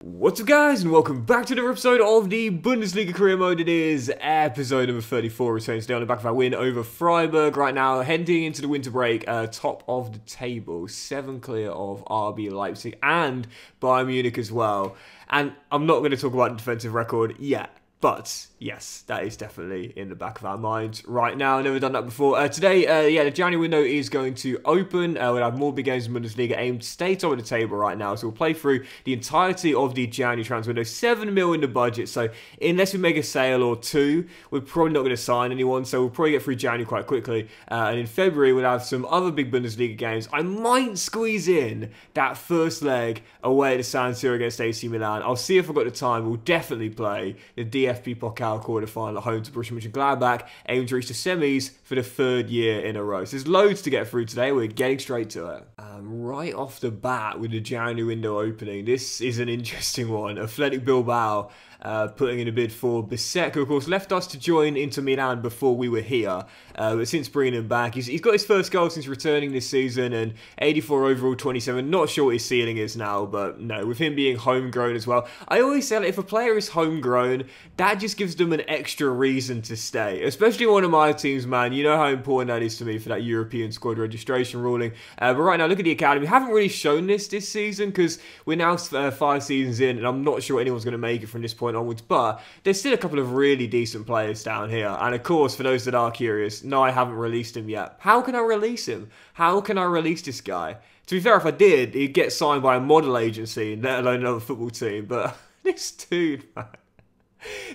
What's up guys and welcome back to another episode of the Bundesliga Career Mode. It is episode number 34 returns today on the back of our win over Freiburg right now heading into the winter break uh, top of the table, 7 clear of RB Leipzig and Bayern Munich as well. And I'm not going to talk about the defensive record yet but yes, that is definitely in the back of our minds right now. Never done that before. Uh, today, uh, yeah, the January window is going to open. Uh, we'll have more big games in Bundesliga aimed to stay top of the table right now. So we'll play through the entirety of the January transfer window. Seven mil in the budget. So unless we make a sale or two, we're probably not going to sign anyone. So we'll probably get through January quite quickly. Uh, and in February, we'll have some other big Bundesliga games. I might squeeze in that first leg away the San Siro against AC Milan. I'll see if I've got the time. We'll definitely play the DFB Pokal quarter-final at home to Borussia Mönchengladbach, aiming to reach the semis for the third year in a row. So there's loads to get through today. We're getting straight to it. Um, right off the bat with the January window opening, this is an interesting one. Athletic Bilbao uh, putting in a bid for Bisseck, who of course left us to join Inter Milan before we were here. Uh, but since bringing him back, he's, he's got his first goal since returning this season and 84 overall, 27. Not sure what his ceiling is now, but no, with him being homegrown as well. I always say that if a player is homegrown, that just gives them an extra reason to stay. Especially one of my teams, man. You know how important that is to me for that European squad registration ruling. Uh, but right now, look at the academy. We haven't really shown this this season because we're now uh, five seasons in, and I'm not sure anyone's going to make it from this point point onwards. But there's still a couple of really decent players down here. And of course, for those that are curious, no, I haven't released him yet. How can I release him? How can I release this guy? To be fair, if I did, he'd get signed by a model agency, let alone another football team. But this dude, man.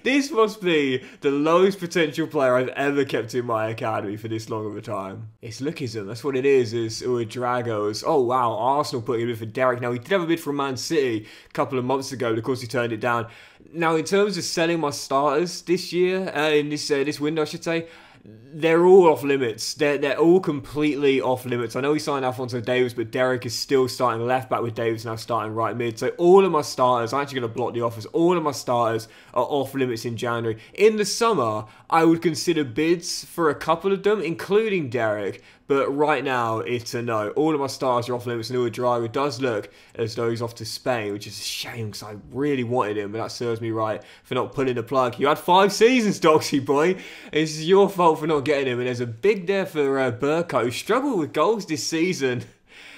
This must be the lowest potential player I've ever kept in my academy for this long of a time. It's Lookism, that's what it is, is Ouedraogo's. Oh wow, Arsenal putting a bid for Derek. Now, he did have a bid from Man City a couple of months ago, but of course he turned it down. Now, in terms of selling my starters this year, uh, in this uh, this window, I should say, they're all off limits. They're, they're all completely off limits. I know he signed Alphonso Davies, but Derek is still starting left back with Davies now starting right mid. So all of my starters, I'm actually going to block the offers. All of my starters are off limits in January. In the summer, I would consider bids for a couple of them, including Derek. But right now, it's a no. All of my stars are off limits. And Driver does look as though he's off to Spain, which is a shame because I really wanted him. But that serves me right for not pulling the plug. You had five seasons, Doxy boy. It's your fault for not getting him. And there's a big there for uh, Burko, who struggled with goals this season.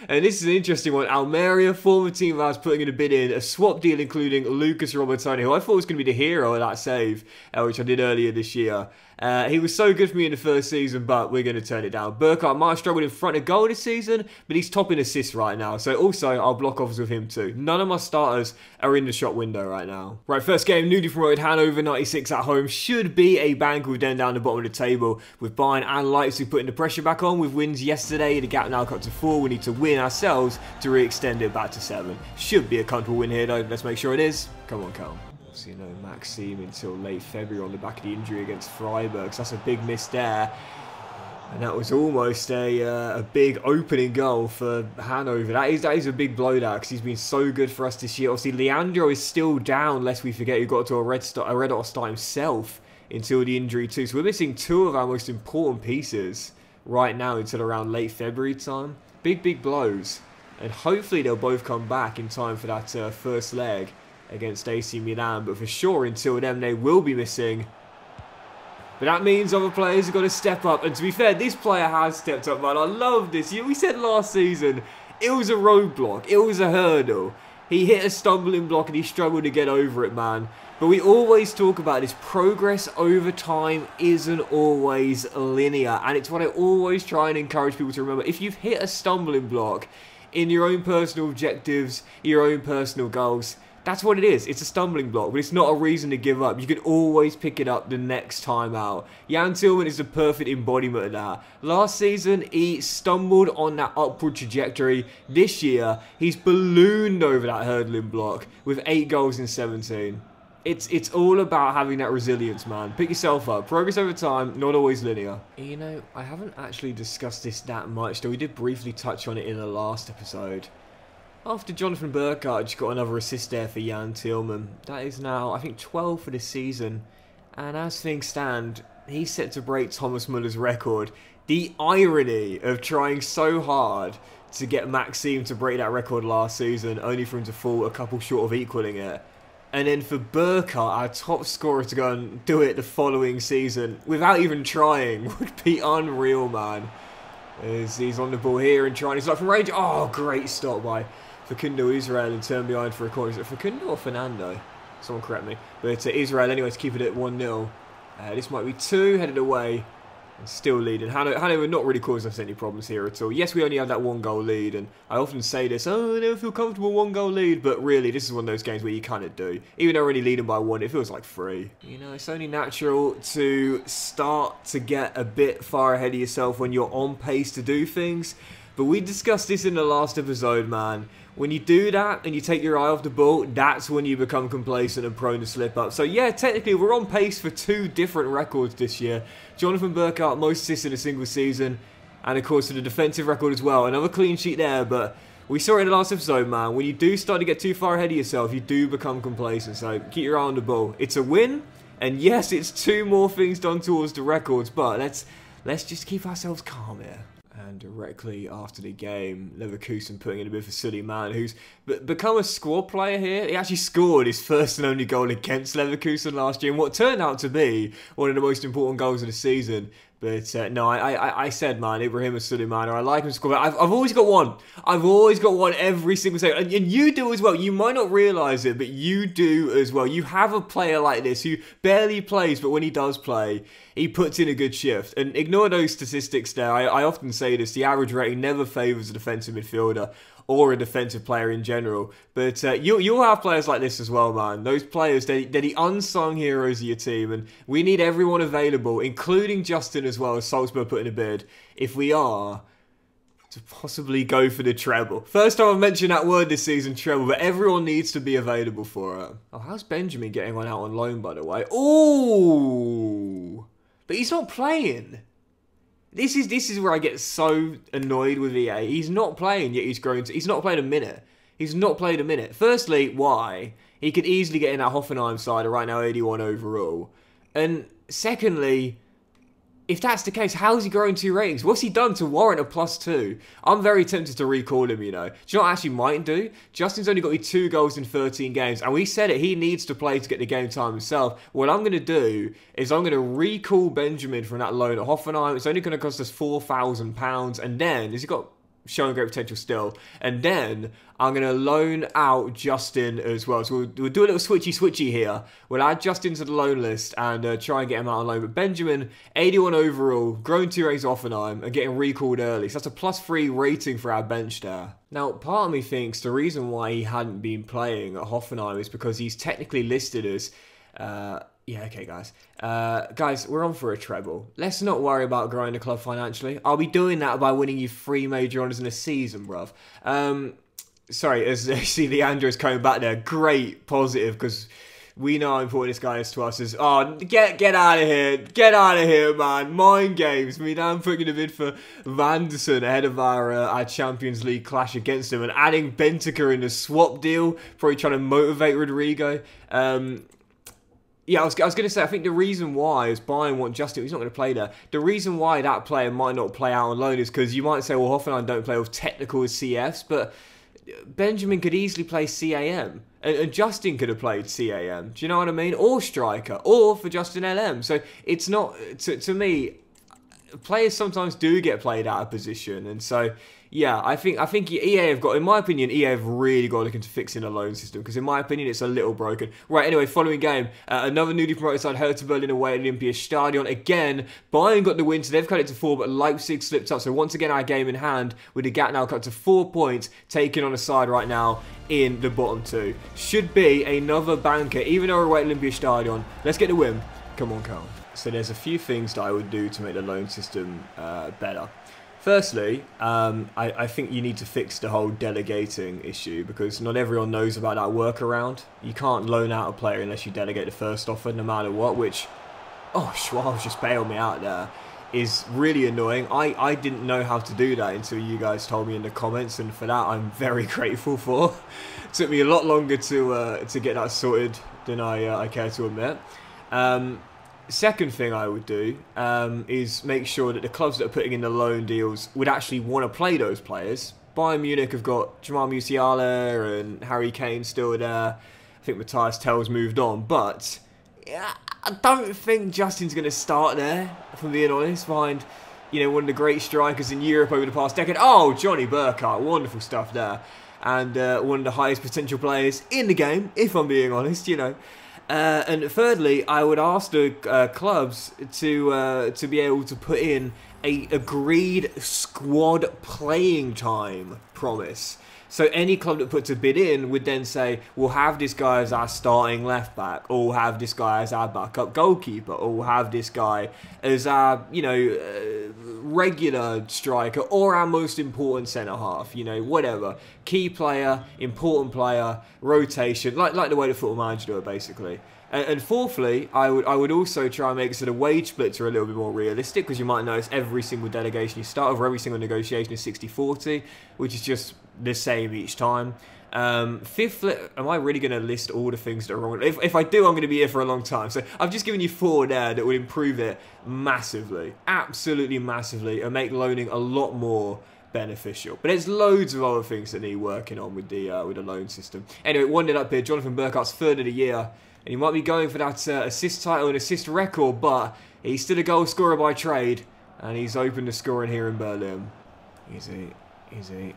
And this is an interesting one. Almeria, former team I was putting in a bid in. A swap deal including Lucas Robertone, who I thought was going to be the hero of that save, uh, which I did earlier this year. Uh, he was so good for me in the first season, but we're going to turn it down. Burkhardt might have struggled in front of goal this season, but he's topping assists right now. So also, I'll block offers with him too. None of my starters are in the shop window right now. Right, first game, newly promoted Hanover 96 at home. Should be a bank with them down the bottom of the table, with Bayern and Leipzig putting the pressure back on with wins yesterday. The gap now cut to four. We need to win ourselves to re-extend it back to seven. Should be a comfortable win here though. Let's make sure it is. Come on, Cal. You know, Maxime until late February on the back of the injury against Freiburg. So that's a big miss there. And that was almost a, uh, a big opening goal for Hanover. That is that is a big blow there because he's been so good for us this year. Obviously, Leandro is still down, lest we forget, he got to a red, star, a red hot start himself until the injury too. So we're missing two of our most important pieces right now until around late February time. Big, big blows. And hopefully they'll both come back in time for that uh, first leg against AC Milan. But for sure, until then, they will be missing. But that means other players have got to step up. And to be fair, this player has stepped up, man. I love this. We said last season, it was a roadblock. It was a hurdle. He hit a stumbling block and he struggled to get over it, man. But we always talk about this. Progress over time isn't always linear. And it's what I always try and encourage people to remember. If you've hit a stumbling block in your own personal objectives, your own personal goals, that's what it is. It's a stumbling block, but it's not a reason to give up. You can always pick it up the next time out. Jan Thielmann is the perfect embodiment of that. Last season, he stumbled on that upward trajectory. This year, he's ballooned over that hurdling block with 8 goals in 17. It's it's all about having that resilience, man. Pick yourself up. Progress over time, not always linear. You know, I haven't actually discussed this that much, though we did briefly touch on it in the last episode. After Jonathan Burkhardt just got another assist there for Jan Thielmann. That is now, I think, 12 for this season. And as things stand, he's set to break Thomas Muller's record. The irony of trying so hard to get Maxime to break that record last season, only for him to fall a couple short of equaling it. And then for Burkhardt, our top scorer, to go and do it the following season without even trying would be unreal, man. As he's on the ball here and trying, he's like from range. Oh, great stop by Facundo Israel and turn behind for a corner. Is it Facundo or Fernando? Someone correct me. But uh, Israel, anyway, to keep it at 1 0. Uh, this might be two, headed away and still leading. Hanover, Hanover not really causing us any problems here at all. Yes, we only have that one goal lead, and I often say this, oh, I never feel comfortable one goal lead, but really, this is one of those games where you kind of do. Even though we're only leading by one, it feels like three. You know, it's only natural to start to get a bit far ahead of yourself when you're on pace to do things. But we discussed this in the last episode, man. When you do that and you take your eye off the ball, that's when you become complacent and prone to slip up. So yeah, technically we're on pace for two different records this year. Jonathan Burkhardt, most assists in a single season, and of course the defensive record as well. Another clean sheet there, but we saw it in the last episode, man. When you do start to get too far ahead of yourself, you do become complacent. So keep your eye on the ball. It's a win, and yes, it's two more things done towards the records, but let's let's just keep ourselves calm here and directly after the game, Leverkusen putting in a bit of a silly man who's become a squad player here. He actually scored his first and only goal against Leverkusen last year, and what turned out to be one of the most important goals of the season. But uh, no, I, I I said, man, Ibrahim Suleiman, I like him score. I've, I've always got one. I've always got one every single second. And, and you do as well. You might not realise it, but you do as well. You have a player like this who barely plays, but when he does play, he puts in a good shift. And ignore those statistics there. I, I often say this the average rating never favours a defensive midfielder or a defensive player in general. But uh, you, you'll have players like this as well, man. Those players, they, they're the unsung heroes of your team, and we need everyone available, including Justin as well, as Salzburg put in a bid, if we are to possibly go for the treble. First time I've mentioned that word this season, treble, but everyone needs to be available for it. Oh, how's Benjamin getting on out on loan, by the way? Ooh! But he's not playing. This is this is where I get so annoyed with EA. He's not playing yet. He's growing. To, he's not played a minute. He's not played a minute. Firstly, why? He could easily get in that Hoffenheim side right now, 81 overall. And secondly, if that's the case, how's he growing two ratings? What's he done to warrant a plus two? I'm very tempted to recall him, you know. Do you know what I actually might do? Justin's only got me two goals in 13 games, and we said it, he needs to play to get the game time himself. What I'm going to do is I'm going to recall Benjamin from that loan at Hoffenheim. It's only going to cost us £4,000, and then, has he got showing great potential still. And then I'm going to loan out Justin as well. So we'll, we'll, do a little switchy switchy here. We'll add Justin to the loan list and uh, try and get him out on loan. But Benjamin, 81 overall, grown two rates Hoffenheim and getting recalled early. So that's a plus three rating for our bench there. Now, part of me thinks the reason why he hadn't been playing at Hoffenheim is because he's technically listed as... Uh, yeah, okay, guys. Uh, guys, we're on for a treble. Let's not worry about growing the club financially. I'll be doing that by winning you three major honours in a season, bruv. Um, sorry, as you see the Andrews coming back there, great positive because we know how important this guy is to us. Is oh, get get out of here, get out of here, man. Mind games. I mean, I'm putting a bid for Vanderson ahead of our uh, our Champions League clash against him, and adding Bentaker in the swap deal, probably trying to motivate Rodrigo. Um, yeah, I was, I was going to say, I think the reason why is Bayern want Justin, he's not going to play there. The reason why that player might not play out on loan is because you might say, well, Hoffenheim don't play with technical CFs, but Benjamin could easily play CAM. And, and, Justin could have played CAM. Do you know what I mean? Or striker. Or for Justin LM. So it's not, to, to me, players sometimes do get played out of position. And so yeah, I think I think EA have got, in my opinion, EA have really got to look into fixing the loan system because, in my opinion, it's a little broken. Right, anyway, following game, uh, another newly promoted side, Hertha Berlin away at Olympia Stadion. Again, Bayern got the win, so they've cut it to four, but Leipzig slipped up. So once again, our game in hand with the gap now cut to four points, taking on a side right now in the bottom two. Should be another banker, even though we're away at Olympia Stadion. Let's get the win. Come on, Carl. So there's a few things that I would do to make the loan system uh, better. Firstly, um, I, I, think you need to fix the whole delegating issue because not everyone knows about that workaround. You can't loan out a player unless you delegate the first offer, no matter what, which, oh, Schwab's just bailed me out there, is really annoying. I, I didn't know how to do that until you guys told me in the comments, and for that I'm very grateful for. it took me a lot longer to uh, to get that sorted than I, uh, I care to admit. Um, Second thing I would do um, is make sure that the clubs that are putting in the loan deals would actually want to play those players. Bayern Munich have got Jamal Musiala and Harry Kane still there. I think Mathys Tel's moved on, but I don't think Justin's going to start there, if I'm being honest, behind you know, one of the great strikers in Europe over the past decade. Oh, Johnny Burkhardt, wonderful stuff there. And uh, one of the highest potential players in the game, if I'm being honest, you know. Uh, and thirdly, I would ask the uh, clubs to uh, to be able to put in a agreed squad playing time promise. So any club that puts a bid in would then say, we'll have this guy as our starting left back, or we'll have this guy as our backup goalkeeper, or we'll have this guy as our, you know, uh, regular striker, or our most important centre half, you know, whatever. Key player, important player, rotation, like like the way the football manager do it, basically. And, and, fourthly, I would I would also try and make sort of wage splits are a little bit more realistic because you might notice every single delegation you start over, every single negotiation is 60-40, which is just the same each time. Um, fifthly, am I really going to list all the things that are wrong? If, if I do, I'm going to be here for a long time. So I've just given you four there that would improve it massively, absolutely massively, and make loaning a lot more beneficial. But there's loads of other things that need working on with the uh, with the loan system. Anyway, one up here, Jonathan Burkhardt's third of the year and he might be going for that uh, assist title and assist record, but he's still a goal scorer by trade, and he's open to scoring here in Berlin. Easy, easy,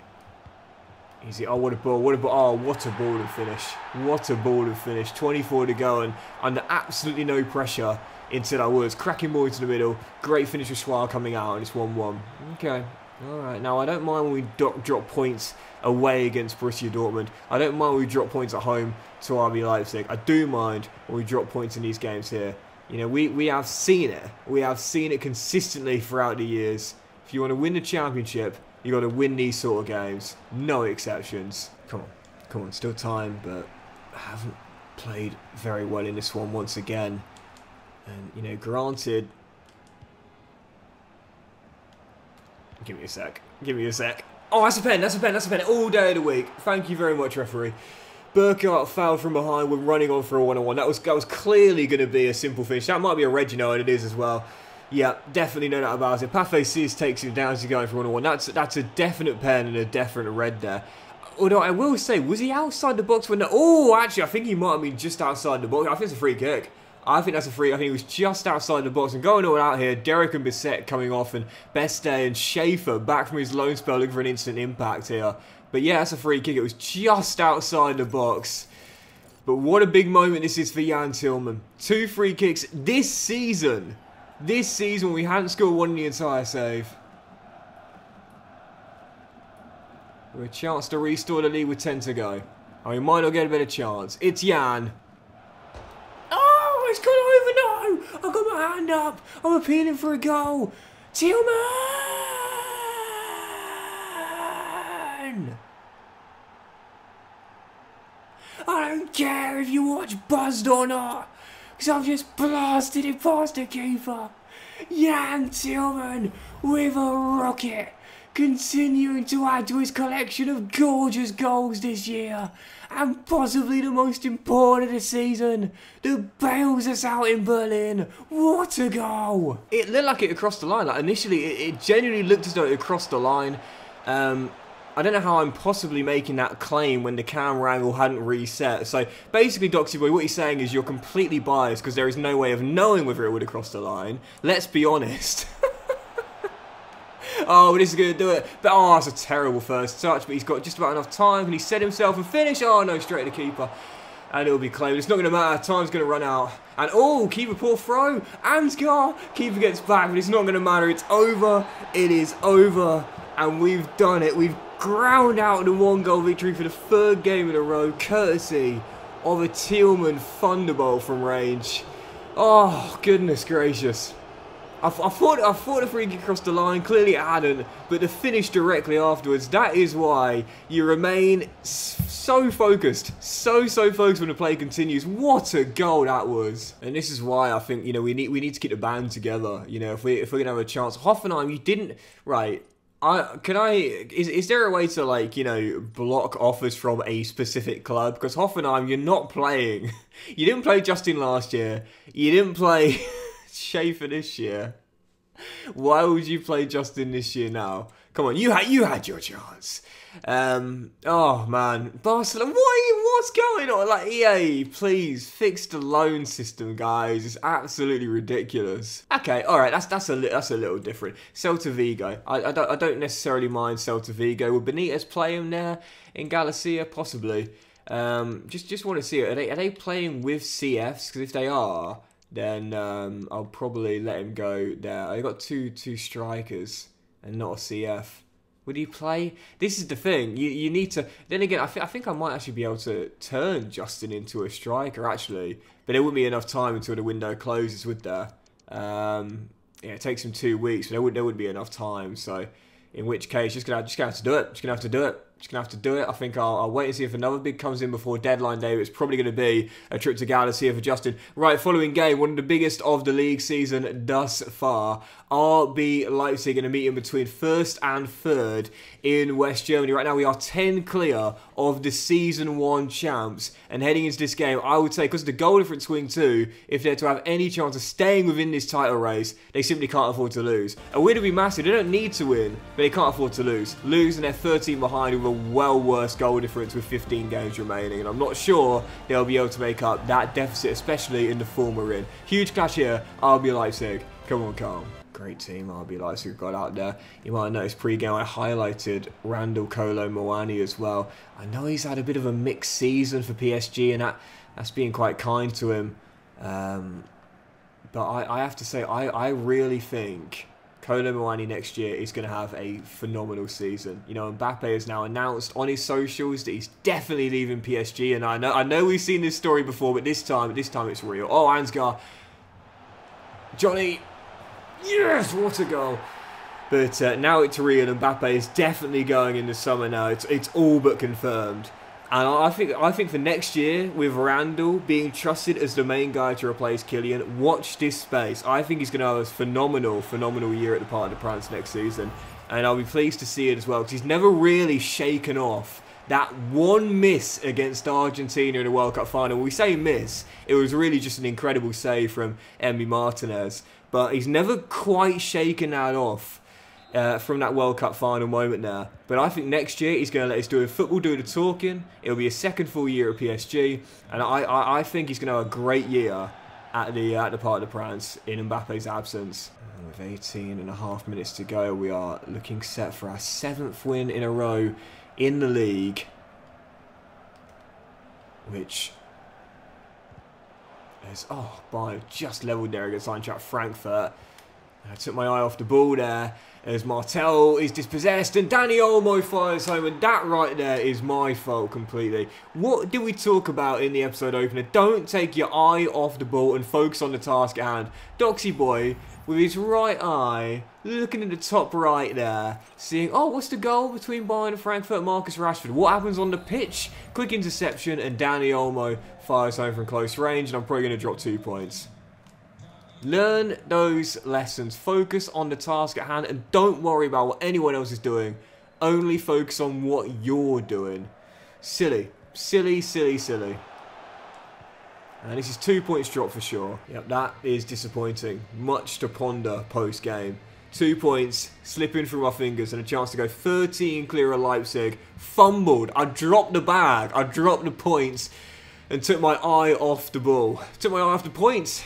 easy. Oh, what a ball! What a ball! Oh, what a ball to finish! What a ball to finish! 24 to go, and under absolutely no pressure into that woods. Cracking ball into the middle. Great finish with Schwal coming out, and it's 1-1. Okay. Alright, now I don't mind when we drop points away against Borussia Dortmund. I don't mind when we drop points at home to RB Leipzig. I do mind when we drop points in these games here. You know, we, we have seen it. We have seen it consistently throughout the years. If you want to win the championship, you got to win these sort of games. No exceptions. Come on, come on, still time, but I haven't played very well in this one once again. And, you know, granted, Give me a sec. Give me a sec. Oh, that's a pen, that's a pen, that's a pen. All day of the week. Thank you very much, referee. Burkhardt fouled from behind. We're running on for a one-on-one. That was that was clearly going to be a simple finish. That might be a Reginald, and it is as well. Yeah, definitely no doubt about it. Pathé Ciss takes him down as he's going for one-on-one. That's that's a definite pen and a definite red there. Although I will say, was he outside the box when the... Oh, actually, I think he might have been just outside the box. I think it's a free kick. I think that's a free. I think he was just outside the box and going all out here. Derek and Bisseck coming off and Beste and Schaefer back from his loan spell looking for an instant impact here. But yeah, that's a free kick. It was just outside the box. But what a big moment this is for Jan Thielmann. Two free kicks this season. This season we hadn't scored one in the entire save. With a chance to restore the lead with 10 to go. And we might not get a better chance. It's Jan. I've got my hand up. I'm appealing for a goal. Thielmann! I don't care if you watch Buzzed or not, because I've just blasted it past the keeper. Jan Thielmann with a rocket continuing to add to his collection of gorgeous goals this year, and possibly the most important of the season, that bails us out in Berlin. What a goal! It looked like it crossed the line. Like initially, it, it genuinely looked as though it crossed the line. Um, I don't know how I'm possibly making that claim when the camera angle hadn't reset. So basically, Doxy Boy, what he's saying is you're completely biased because there is no way of knowing whether it would have crossed the line. Let's be honest. oh, this is going to do it. But, oh, it's a terrible first touch, but he's got just about enough time. Can he set himself and finish? Oh, no, straight to the keeper. And it'll be claimed. It's not going to matter. Time's going to run out. And, oh, keeper poor throw. And Ansgar. Keeper gets back, but it's not going to matter. It's over. It is over. And we've done it. We've ground out the one-goal victory for the third game in a row, courtesy of a Thielmann Thunderbolt from range. Oh, goodness gracious. I, I, thought I thought the free kick crossed the line. Clearly it hadn't, but the finish directly afterwards. That is why you remain so focused, so so focused when the play continues. What a goal that was! And this is why I think you know we need we need to keep the band together. You know if we if we're gonna have a chance. Hoffenheim, you didn't right. I can I is is there a way to like you know block offers from a specific club because Hoffenheim you're not playing you didn't play Justin last year you didn't play Schaefer this year. Why would you play Justin this year now? Come on, you had you had your chance. Um, oh man, Barcelona, what, what's going on? Like EA, please fix the loan system, guys. It's absolutely ridiculous. Okay, all right, that's that's a that's a little different. Celta Vigo, I, I don't I don't necessarily mind Celta Vigo. Will Benitez play him there in Galicia? Possibly. Um, just just want to see. Are they are they playing with CFs? Because if they are, then um, I'll probably let him go there. I got two two strikers and not a CF. Would he play? This is the thing. You you need to. Then again, I, th- I think I might actually be able to turn Justin into a striker actually, but there wouldn't be enough time until the window closes, would there? Um, yeah, it takes him two weeks, but there would there would be enough time. So, in which case, just gonna just gonna have to do it. Just gonna have to do it. Just gonna have to do it. I think I'll, I'll wait and see if another big comes in before deadline day. It's probably gonna be a trip to Galicia for Justin. Right, following game, one of the biggest of the league season thus far. RB Leipzig to meet in between first and third in West Germany. Right now, we are 10 clear of the season one champs. And heading into this game, I would say, because the goal difference swing two, if they're to have any chance of staying within this title race, they simply can't afford to lose. A win would be massive. They don't need to win, but they can't afford to lose. Lose and they're 13 behind a well worse goal difference with 15 games remaining. And I'm not sure they'll be able to make up that deficit, especially in the form we're in. Huge clash here, RB Leipzig. Come on, Carl. Great team, RB Leipzig got out there. You might have noticed pre-game I highlighted Randal Kolo Muani as well. I know he's had a bit of a mixed season for PSG and that, that's being quite kind to him. Um, but I, I have to say, I, I really think Kolo Muani next year is going to have a phenomenal season. You know, Mbappe has now announced on his socials that he's definitely leaving PSG, and I know I know we've seen this story before, but this time, this time it's real. Oh, Ansgar, Johnny, Yes, what a goal. But uh, now it's real, Mbappe is definitely going in the summer now. It's it's all but confirmed. And I think I think for next year, with Randal being trusted as the main guy to replace Kylian, watch this space. I think he's going to have a phenomenal, phenomenal year at the Parc des Princes next season. And I'll be pleased to see it as well, because he's never really shaken off that one miss against Argentina in the World Cup final. We say miss, it was really just an incredible save from Emi Martinez but he's never quite shaken that off. Uh, from that World Cup final moment there. But I think next year he's going to let us do football do the talking. It'll be a second full year at PSG, and I, I, I think he's going to have a great year at the at the Parc des Princes in Mbappe's absence. with 18 and a half minutes to go, we are looking set for our seventh win in a row in the league, which is, oh, by just levelled there against Eintracht Frankfurt. I took my eye off the ball there as Martel is dispossessed and Dani Olmo fires home and that right there is my fault completely. What did we talk about in the episode opener? Don't take your eye off the ball and focus on the task at hand. Doxy boy with his right eye looking at the top right there seeing oh what's the goal between Bayern and Frankfurt Marcus Rashford what happens on the pitch quick interception and Dani Olmo fires home from close range and I'm probably going to drop two points. Learn those lessons. Focus on the task at hand and don't worry about what anyone else is doing. Only focus on what you're doing. Silly. Silly, silly, silly. And this is two points drop for sure. Yep, that is disappointing. Much to ponder post-game. Two points, slipping through my fingers, and a chance to go 13 clear of Leipzig. Fumbled. I dropped the bag. I dropped the points and took my eye off the ball. Took my eye off the points.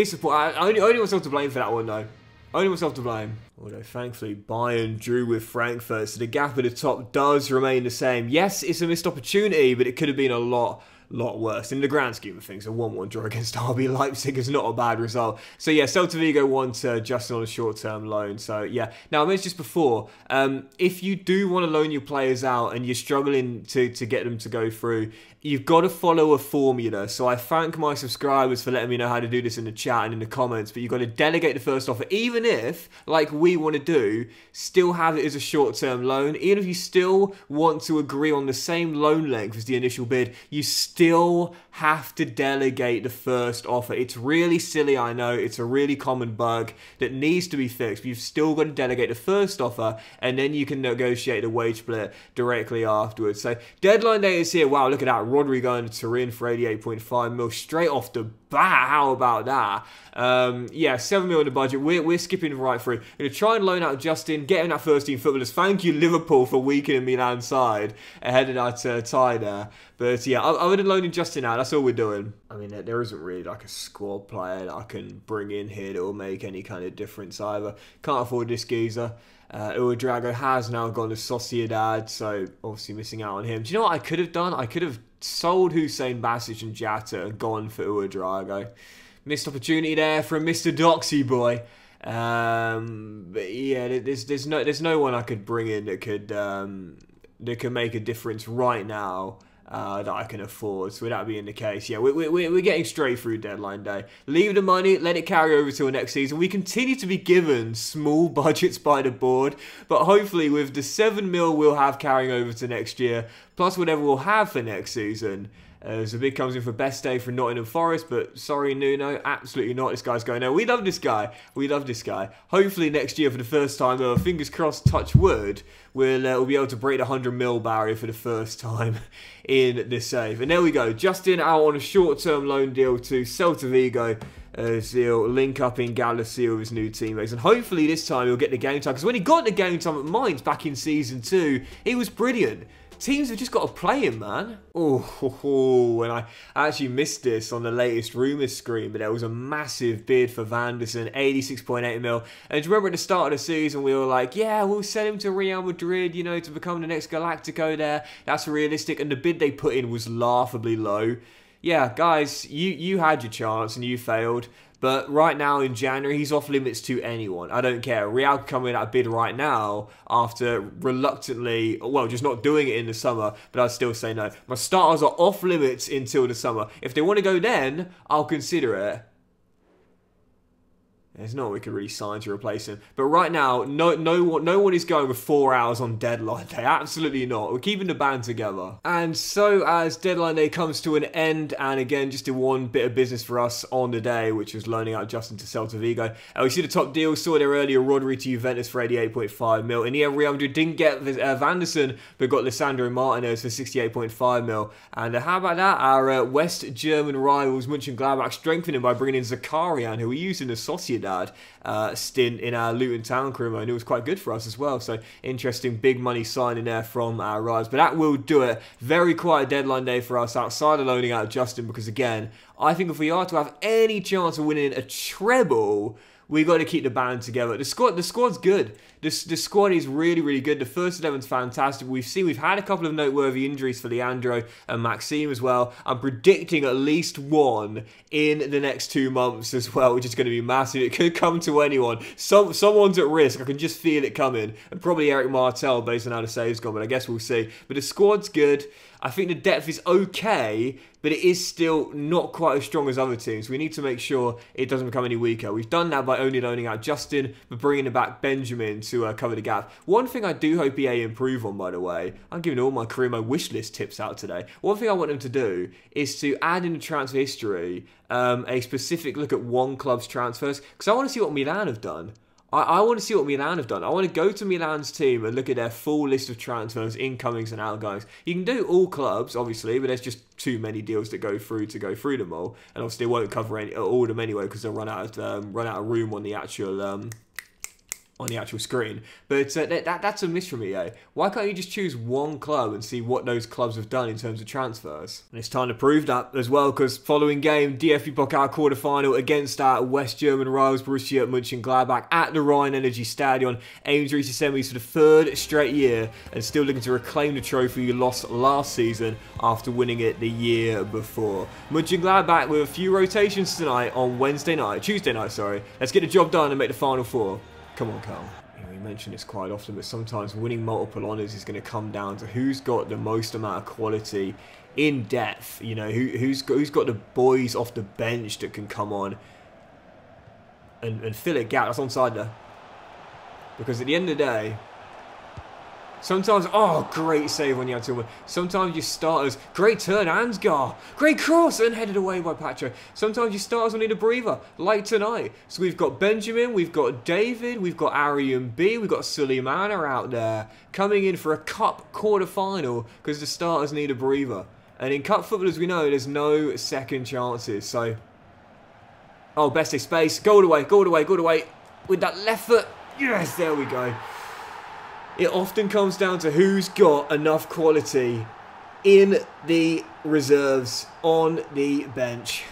Disappointing. Only, only myself to blame for that one though. Only myself to blame. Although thankfully Bayern drew with Frankfurt, so the gap at the top does remain the same. Yes, it's a missed opportunity, but it could have been a lot lot worse. In the grand scheme of things, a 1-1 draw against RB Leipzig is not a bad result. So yeah, Celta Vigo want uh, Justin on a short-term loan. So yeah, now I mentioned just before, um, if you do want to loan your players out and you're struggling to, to get them to go through, you've got to follow a formula. So I thank my subscribers for letting me know how to do this in the chat and in the comments, but you've got to delegate the first offer, even if, like we want to do, still have it as a short-term loan. Even if you still want to agree on the same loan length as the initial bid, you still still have to delegate the first offer. It's really silly, I know. It's a really common bug that needs to be fixed. But you've still got to delegate the first offer, and then you can negotiate the wage split directly afterwards. So deadline day is here. Wow, look at that. Rodri going to Turin for 88.5 mil straight off the bat. How about that? Um, yeah, 7 mil in the budget. We're, we're skipping right through. Going to try and loan out Justin, get him that first team footballers. Thank you, Liverpool, for weakening Milan side ahead of that uh, tie there. But yeah, would have loaned Justin out. That's all we're doing. I mean, there isn't really like a squad player that I can bring in here that will make any kind of difference either. Can't afford this geezer. Uh, Ouedraogo has now gone to Sociedad, so obviously missing out on him. Do you know what I could have done? I could have sold Huseinbasic and Jatta and gone for Ouedraogo. Missed opportunity there from Mr. Doxy boy. Um, but yeah, there's there's no there's no one I could bring in that could um, that can make a difference right now uh, that I can afford. So with that being the case, yeah, we, we, we're getting straight through deadline day. Leave the money, let it carry over till next season. We continue to be given small budgets by the board, but hopefully with the 7 mil we'll have carrying over to next year, plus whatever we'll have for next season, uh, big comes in for best day for Nottingham Forest, but sorry, Nuno, absolutely not. This guy's going there. We love this guy. We love this guy. Hopefully next year for the first time, uh, fingers crossed, touch wood, we'll, uh, we'll be able to break the 100 mil barrier for the first time in this save. And there we go. Justin out on a short-term loan deal to Celta Vigo as he'll link up in Galicia with his new teammates. And hopefully this time he'll get the game time. Because when he got the game time at Mainz back in Season 2, he was brilliant. Teams have just got to play him, man. Oh, and I actually missed this on the latest rumours screen, but there was a massive bid for Vanderson, 86.8 mil. And do you remember at the start of the season, we were like, yeah, we'll sell him to Real Madrid, you know, to become the next Galactico there. That's realistic. And the bid they put in was laughably low. Yeah, guys, you, you had your chance and you failed. But right now in January, he's off limits to anyone. I don't care. Real could come in at a bid right now after reluctantly, well, just not doing it in the summer, but I'd still say no. My starters are off limits until the summer. If they want to go then, I'll consider it. There's no one we could really sign to replace him. But right now, no no one no one is going with four hours on deadline day. Absolutely not. We're keeping the band together. And so as deadline day comes to an end, and again, just do one bit of business for us on the day, which was loaning out Justin to Celta Vigo. Uh, we see the top deal, saw there earlier, Rodri to Juventus for 88.5 mil. In the end, Real Madrid didn't get uh, Vanderson, but got Lisandro Martinez for 68.5 mil. And uh, how about that? Our uh, West German rivals, Mönchengladbach, strengthening by bringing in Zakharyan, who we used in the Sociedad uh, stint in our Luton Town crew, and it was quite good for us as well. So interesting, big money signing there from our rise. But that will do it. Very quiet deadline day for us outside of loaning out Justin, because again, I think if we are to have any chance of winning a treble, we got to keep the band together. The squad, the squad's good. This the squad is really, really good. The first eleven's fantastic. We've seen we've had a couple of noteworthy injuries for Leandro and Maxime as well. I'm predicting at least one in the next two months as well, which is going to be massive. It could come to anyone. Some someone's at risk. I can just feel it coming, and probably Eric Martel based on how the saves gone. But I guess we'll see. But the squad's good. I think the depth is okay, but it is still not quite as strong as other teams. We need to make sure it doesn't become any weaker. We've done that by only loaning out Justin, but bringing back Benjamin to uh, cover the gap. One thing I do hope EA improve on, by the way, I'm giving all my career my wish list tips out today. One thing I want them to do is to add in the transfer history um, a specific look at one club's transfers, because I want to see what Milan have done. I, I want to see what Milan have done. I want to go to Milan's team and look at their full list of transfers, incomings and outgoings. You can do all clubs, obviously, but there's just too many deals that go through to go through them all. And obviously, they won't cover any, all of them anyway because they'll run out of um, run out of room on the actual um, on the actual screen. But uh, that, that, that's a miss from EA. Why can't you just choose one club and see what those clubs have done in terms of transfers? And it's time to prove that as well, because following game, DFB Pokal quarter-final against our West German rivals Borussia Mönchengladbach at the Rhein Energy Stadion, aims reach the semis for the third straight year and still looking to reclaim the trophy you lost last season after winning it the year before. Mönchengladbach with a few rotations tonight on Wednesday night, Tuesday night, sorry. Let's get the job done and make the final four. Come on, Carl. You know, we mention this quite often, but sometimes winning multiple honours is going to come down to who's got the most amount of quality in depth. You know, who, who's got, who's got the boys off the bench that can come on and, and fill a gap. That's onside there. Because at the end of the day, Sometimes, oh, great save when on Jan Thielmann. Sometimes your starters, great turn, Ansgar. Great cross and headed away by Patrick. Sometimes your starters will need a breather, like tonight. So we've got Benjamin, we've got David, we've got Arian B, we've got Sulemana out there coming in for a cup quarter final because the starters need a breather. And in cup football, as we know, there's no second chances. So, oh, best of space, goal away, goal away, goal away. With that left foot, yes, there we go it often comes down to who's got enough quality in the reserves on the bench.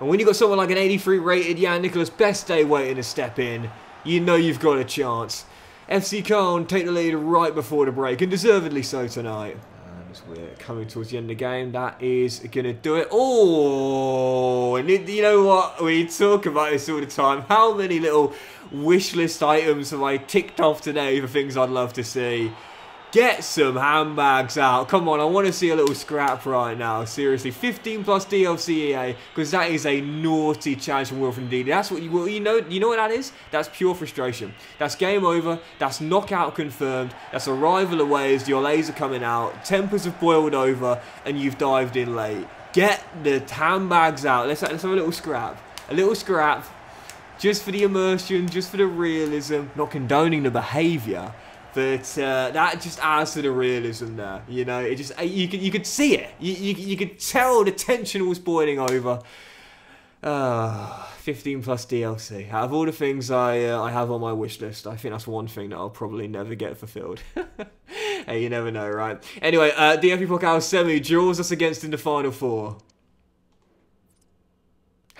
And when you've got someone like an 83 rated Jan Niklas Beste waiting to step in, you know you've got a chance. FC Köln take the lead right before the break, and deservedly so tonight. And as we're coming towards the end of the game, that is going to do it. Oh, and you know what? We talk about this all the time. How many little wish list items have I ticked off today for things I'd love to see. Get some handbags out. Come on, I want to see a little scrap right now. Seriously, 15 plus DLC EA, because that is a naughty challenge from Wilfred Ndidi. That's what you well, you know. You know what that is? That's pure frustration. That's game over. That's knockout confirmed. That's arrival away as your laser coming out. Tempers have boiled over, and you've dived in late. Get the handbags out. Let's let's have a little scrap. A little scrap just for the immersion, just for the realism, not condoning the behaviour, but uh, that just adds to the realism there. You know, it just uh, you could you could see it. You you, you could tell the tension was boiling over. Uh, 15 plus DLC. Out of all the things I uh, I have on my wish list, I think that's one thing that I'll probably never get fulfilled. hey, you never know, right? Anyway, uh, the DFB Pokal semi draws us against in the final four.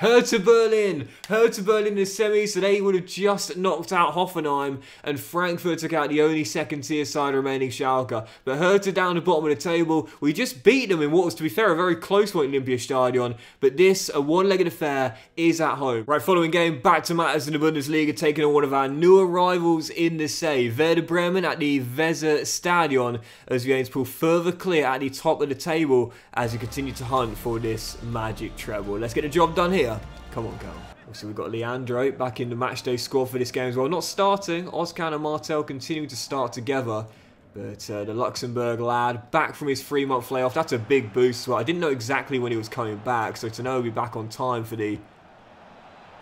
Hertha Berlin! Hertha Berlin in the semis, so they would have just knocked out Hoffenheim, and Frankfurt took out the only second tier side remaining Schalke. But Hertha down the bottom of the table, we just beat them in what was, to be fair, a very close one in Olympiastadion. But this, a one-legged affair, is at home. Right, following game, back to matters in the Bundesliga, taking on one of our newer rivals in the save. Werder Bremen at the Weser Stadion, as to pull further clear at the top of the table as we continue to hunt for this magic treble. Let's get the job done here here. Come on, go. So we've got Leandro back in the matchday squad for this game as well. Not starting. Ozcan and Martel continue to start together. But uh, the Luxembourg lad back from his three-month layoff. That's a big boost. Well, I didn't know exactly when he was coming back. So to know he'll be back on time for the...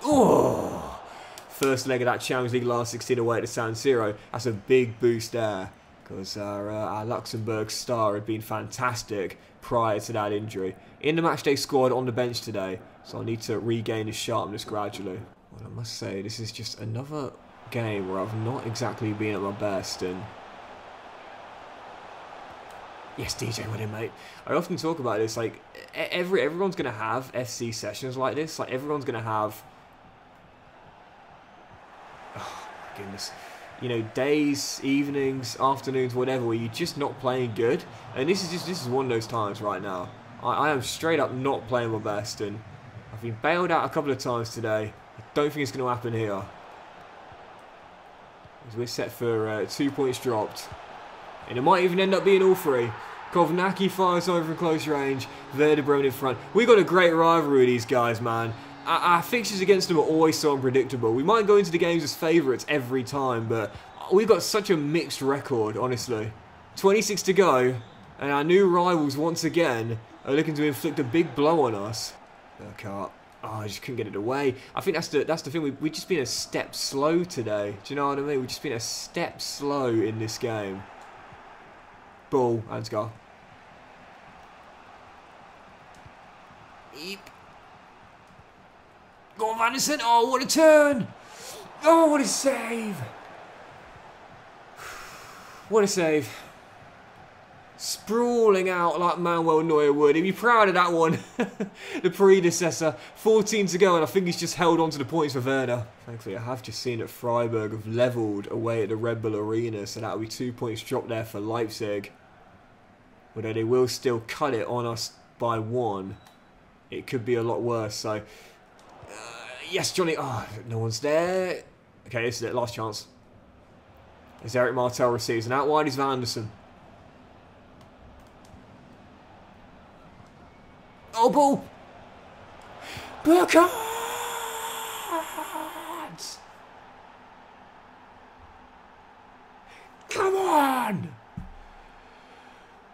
Oh! First leg of that Champions League last 16 away to San Siro. That's a big boost there. Because our, uh, our Luxembourg star had been fantastic prior to that injury. In the matchday squad on the bench today. So I need to regain his sharpness gradually. Well, I must say, this is just another game where I've not exactly been at my best and... Yes, DJ went in, mate. I often talk about this, like, every everyone's going to have FC sessions like this. Like, everyone's going to have... Oh, my goodness. You know, days, evenings, afternoons, whatever, where you're just not playing good. And this is just, this is one of those times right now. I, I am straight up not playing my best, and I've been bailed out a couple of times today. I don't think it's going to happen here. As we're set for uh, two points dropped. And it might even end up being all three. Kownacki fires over from close range. Werder in front. we got a great rivalry with these guys, man. Our, fixtures against them are always so unpredictable. We might go into the games as favourites every time, but we've got such a mixed record, honestly. 26 to go, and our new rivals once again are looking to inflict a big blow on us. Burkhardt. Oh, I just couldn't get it away. I think that's the that's the thing. We we've just been a step slow today. Do you know what I mean? We've just been a step slow in this game. Ball, Ansgar. Eep. Go on, Vanderson. Oh, what a turn! Oh, what a save! What a save sprawling out like Manuel Neuer would. He'd be proud of that one. the predecessor. 14 to go, and I think he's just held on to the points for Werder. Thankfully, I have just seen that Freiburg have levelled away at the Red Bull Arena, so that'll be two points dropped there for Leipzig. Although they will still cut it on us by one. It could be a lot worse, so... Yes, Johnny... Oh, no one's there. Okay, this is it. Last chance. As Eric Martel receives. And out wide is Vanderson. Oh, ball! Burkhardt! Come on!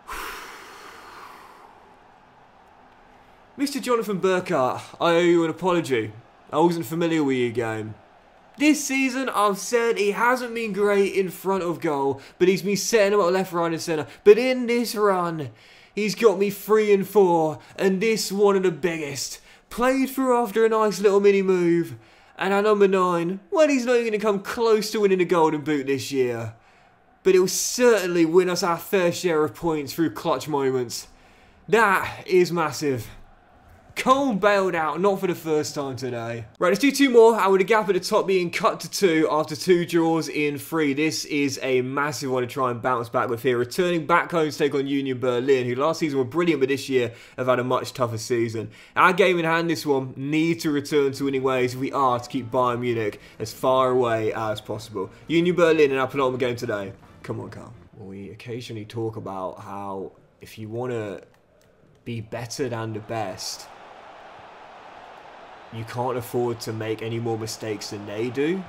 Mr. Jonathan Burkhardt, I owe you an apology. I wasn't familiar with your game. This season, I've said he hasn't been great in front of goal, but he's been setting up left, right, and centre. But in this run, he's got me three and four, and this one of the biggest. Played through after a nice little mini move. And at number nine, well, he's not even going to come close to winning the Golden Boot this year. But will certainly win us our fair share of points through clutch moments. That is massive. Cole bailed out, not for the first time today. Right, let's do two more, and with the gap at the top being cut to two after two draws in three. This is a massive one to try and bounce back with here. Returning back home to take on Union Berlin, who last season were brilliant, but this year have had a much tougher season. Our game in hand, this one, need to return to winning ways if we are to keep Bayern Munich as far away as possible. Union Berlin in our penultimate game today. Come on, Carl. We occasionally talk about how if you want to be better than the best, you can't afford to make any more mistakes than they do.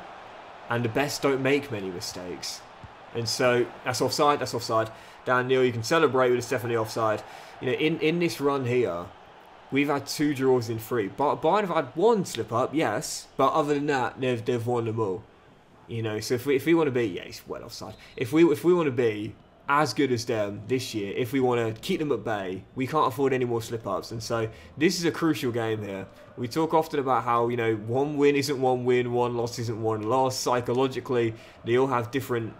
And the best don't make many mistakes. And so that's offside, that's offside. Dan Neil, you can celebrate, but it's definitely offside. You know, in, in this run here, we've had two draws in three. But Bayern have had one slip up, yes. But other than that, they've, they've won them all. You know, so if we, if we want to be, yeah, it's well offside. If we if we want to be as good as them this year, if we want to keep them at bay, we can't afford any more slip ups. And so this is a crucial game here. We talk often about how, you know, one win isn't one win, one loss isn't one loss. Psychologically, they all have different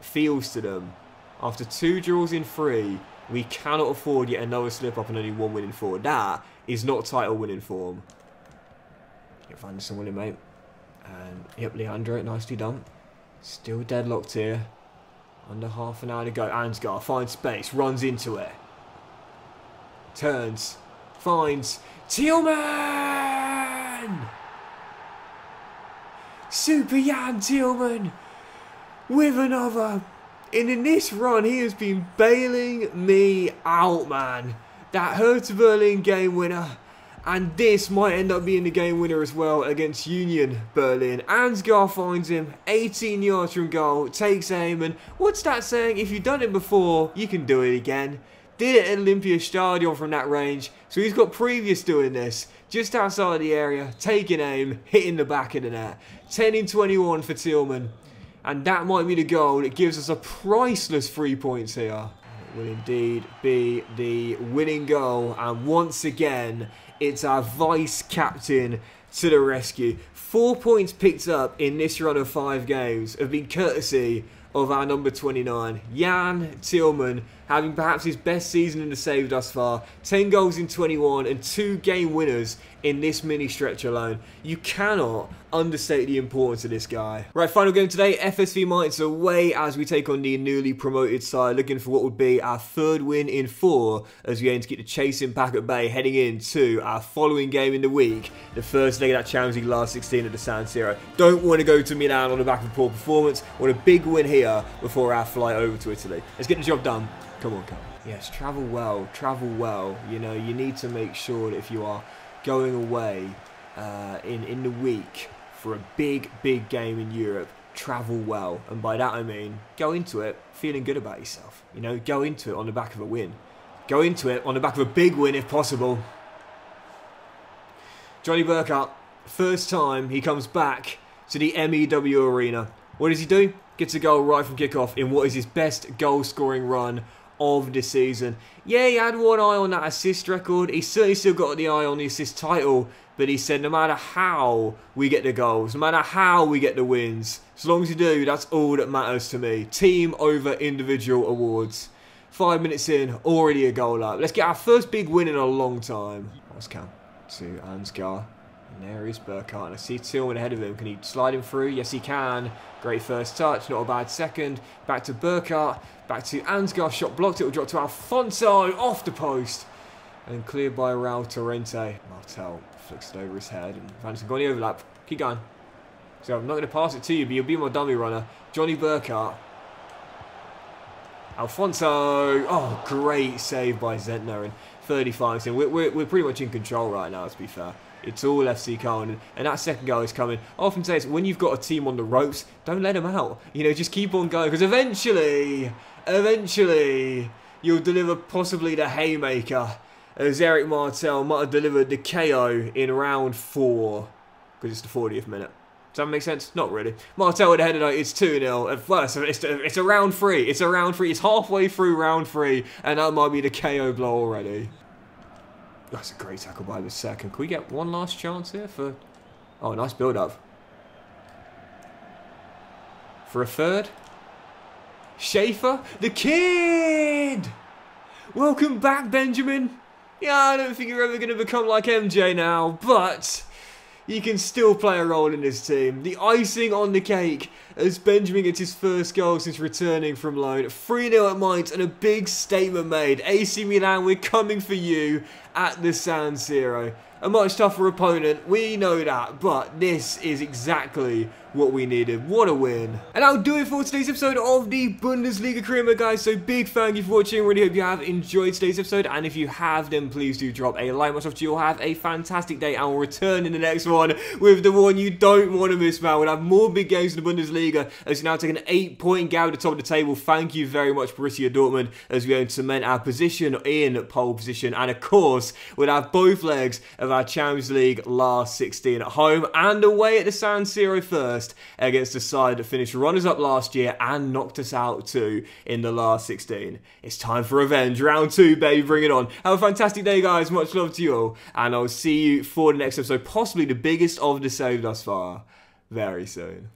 feels to them. After two draws in three, we cannot afford yet another slip up and only one win in four. That is not title winning form. Get Anderson winning, mate. And yep, Leandro, nicely done. Still deadlocked here. Under half an hour to go. Ansgar finds space, runs into it. Turns. Finds Thielmann! Super Jan Thielmann with another. And in this run, he has been bailing me out, man. That Hertha Berlin game winner and this might end up being the game winner as well against Union Berlin. Ansgar finds him 18 yards from goal, takes aim, and what's that saying? If you've done it before, you can do it again. Did it at Olympia Stadion from that range, so he's got previous doing this. Just outside the area, taking aim, hitting the back of the net. 10 in 21 for Thielmann. And that might be the goal that gives us a priceless three points here. It will indeed be the winning goal. And once again, it's our vice captain to the rescue. Four points picked up in this run of five games have been courtesy of our number 29, Jan Thielmann, having perhaps his best season in the save thus far. 10 goals in 21 and two game winners in this mini stretch alone. You cannot understate the importance of this guy. Right, final game today, FSV Mainz away as we take on the newly promoted side, looking for what would be our third win in four as we aim to keep the chasing back at bay heading into our following game in the week, the first leg of that Champions League last 16 of the San Siro. Don't want to go to Milan on the back of poor performance, want a big win here before our flight over to Italy. Let's get the job done. Come on, come on. Yes, travel well, travel well. You know, you need to make sure that if you are going away uh, in, in the week for a big, big game in Europe, travel well. And by that I mean go into it feeling good about yourself. You know, go into it on the back of a win. Go into it on the back of a big win if possible. Johnny Burkhardt, first time he comes back to the MEWA Arena. What does he do? Gets a goal right from kickoff in what is his best goal scoring run of the season. Yeah, he had one eye on that assist record. He certainly still got the eye on the assist title. But he said, no matter how we get the goals, no matter how we get the wins, as long as you do, that's all that matters to me. Team over individual awards. Five minutes in, already a goal up. Let's get our first big win in a long time. Count to Ansgar. There is Burkhardt. And I see Thielmann ahead of him. Can he slide him through? Yes, he can. Great first touch. Not a bad second. Back to Burkhardt. Back to Ansgar. Shot blocked. It will drop to Alfonso. Off the post. And cleared by Raul Torrente. Martel flicks it over his head. And Vanderson got the overlap. Keep going. So I'm not going to pass it to you, but you'll be my dummy runner. Johnny Burkhardt. Alfonso. Oh, great save by Zentner. And 35 in. We're, we're, we're pretty much in control right now, to be fair. It's all FC Köln, and that second goal is coming. I often say this, when you've got a team on the ropes, don't let them out. You know, just keep on going, because eventually, eventually, you'll deliver possibly the haymaker, uh, as Eric Martel might have delivered the KO in round four, because it's the 40th minute. Does that make sense? Not really. Martel with a header note, it's 2-0. Uh, well, it's, it's, it's a round three. It's a round three. It's halfway through round three, and that might be the KO blow already. That's a great tackle by the second. Can we get one last chance here for... Oh, nice build-up. For a third. Schaefer, the kid! Welcome back, Benjamin. Yeah, I don't think you're ever going to become like MJ now, but you can still play a role in this team. The icing on the cake as Benjamin gets his first goal since returning from loan. 3-0 at Mainz and a big statement made. AC Milan, we're coming for you at the San Siro. A much tougher opponent, we know that, but this is exactly what we needed. What a win. And that'll do it for today's episode of the Bundesliga Career guys. So big thank you for watching. Really hope you have enjoyed today's episode. And if you have, then please do drop a like. Myself to you. Have a fantastic day. And we'll return in the next one with the one you don't want to miss, man. We'll have more big games in the Bundesliga as we now take an eight-point gap at the top of the table. Thank you very much, Borussia Dortmund, as we cement our position in pole position. And of course, we'll have both legs of our Champions League last 16 at home and away at the San Siro first against the side that finished runners up last year and knocked us out too in the last 16. It's time for revenge. Round two, baby, bring it on. Have a fantastic day, guys. Much love to you all. And I'll see you for the next episode, possibly the biggest of the save thus far, very soon.